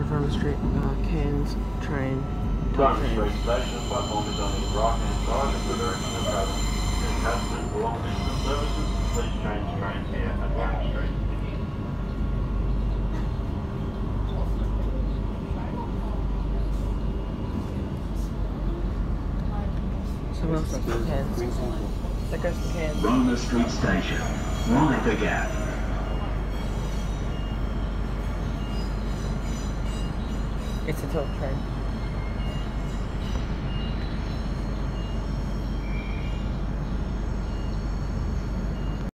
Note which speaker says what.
Speaker 1: Roma Street, uh, Cairns train.
Speaker 2: Roma
Speaker 1: train.
Speaker 2: Street Station, platform is on the right hand side in the direction of travel. If customers for long distance services, please change trains here at Roma Street.
Speaker 1: So else is Cairns? That goes to Cairns.
Speaker 3: Roma Street Station. The gap.
Speaker 1: It's a tilt train.